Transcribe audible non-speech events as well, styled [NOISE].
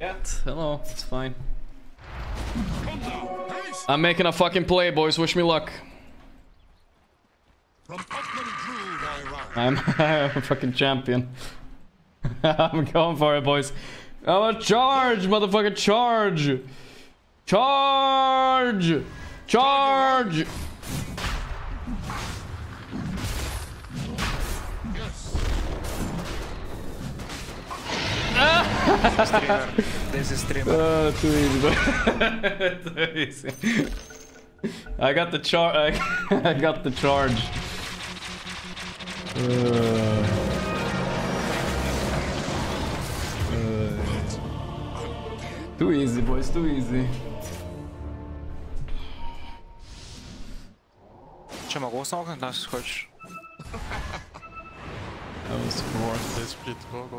Yeah, hello, it's fine. I'm making a fucking play, boys. Wish me luck. From Putnam Groove I rise. I'm, [LAUGHS] I'm a fucking champion. [LAUGHS] I'm going for it, boys. I'm a charge, motherfucker, charge! Charge! Charge! Streamer. This is streamer. Uh, too easy, bro. too easy. I got the char. I, [LAUGHS] I got the charge. Uh, uh, too easy, boys. Too easy. Че, могу смогнуть нас хочешь? That was four. They split go, go.